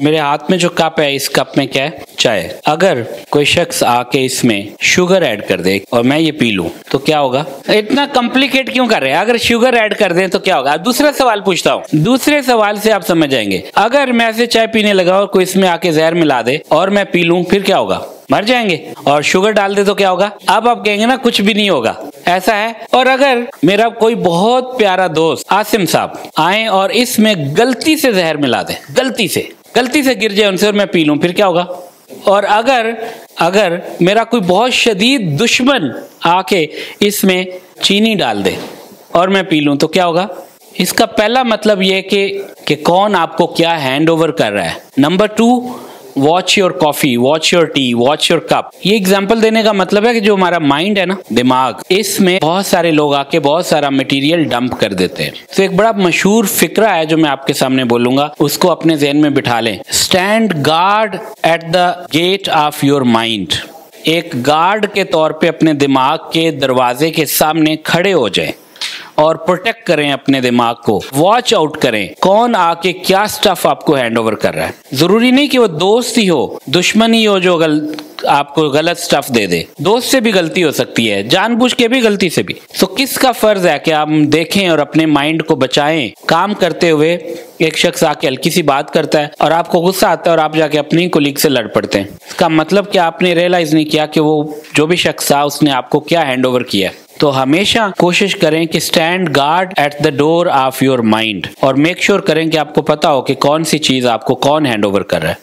मेरे हाथ में जो कप है, इस कप में क्या है? चाय। अगर कोई शख्स आके इसमें शुगर ऐड कर दे और मैं ये पी लूँ तो क्या होगा? इतना कॉम्प्लिकेट क्यों कर रहे हैं? अगर शुगर ऐड कर दें तो क्या होगा? दूसरा सवाल पूछता हूँ। दूसरे सवाल से आप समझ जाएँगे। अगर मैं ऐसे चाय पीने लगा और कोई इसमें आके जहर मिला दे और मैं पी लूँ, फिर क्या होगा? मर जाएँगे। और शुगर डाल दे तो क्या होगा? अब आप कहेंगे ना, कुछ भी नहीं होगा। ऐसा है? और अगर मेरा कोई बहुत प्यारा दोस्त आसिम साहब आए और इसमें गलती से जहर मिला दे, गलती से गलती से गिर जाए उनसे और मैं पी लूँ, फिर क्या होगा? और अगर अगर मेरा कोई बहुत शदीद दुश्मन आके इसमें चीनी डाल दे और मैं पी लूँ तो क्या होगा? इसका पहला मतलब यह कि कि कौन आपको क्या हैंड ओवर कर रहा है? Number two watch your coffee watch your tea watch your cup ये एग्ज़ाम्पल देने का मतलब है कि जो हमारा माइंड है ना, दिमाग, इसमें बहुत सारे लोग आके बहुत सारा मटेरियल डंप कर देते हैं। तो एक बड़ा मशहूर फिक्रा है जो मैं आपके सामने बोलूँगा, उसको अपने जहन में बिठा लें। Stand guard at the gate of your mind एक गार्ड के तौर पे अपने दिमाग के दरवाजे के सामने खड़े हो जाएँ। और प्रोटेक्ट करें अपने दिमाग को। वॉच आउट करें, कौन आके क्या स्टफ़ आपको हैंड ओवर कर रहा है। ज़रूरी नहीं कि वो दोस्त ही हो, दुश्मन ही हो जो गल, आपको गलत स्टफ़ दे दे। दोस्त से भी गलती हो सकती है, जानबूझ के भी, गलती से भी। तो किसका फ़र्ज़ है कि आप देखें और अपने माइंड को बचाएँ? काम करते हुए एक शख्स आके हल्की सी बात करता है और आपको गुस्सा आता है और आप जाके अपनी कोलीग से लड़ पड़ते हैं। इसका मतलब कि आपने रियलाइज़ नहीं किया कि वो, जो भी शख्स था, उसने आपको क्या हैंड ओवर किया तो हमेशा कोशिश करें कि stand guard at the door of your mind और मेक श्योर करें कि आपको पता हो कि कौन सी चीज़ आपको कौन हैंड ओवर कर रहा है।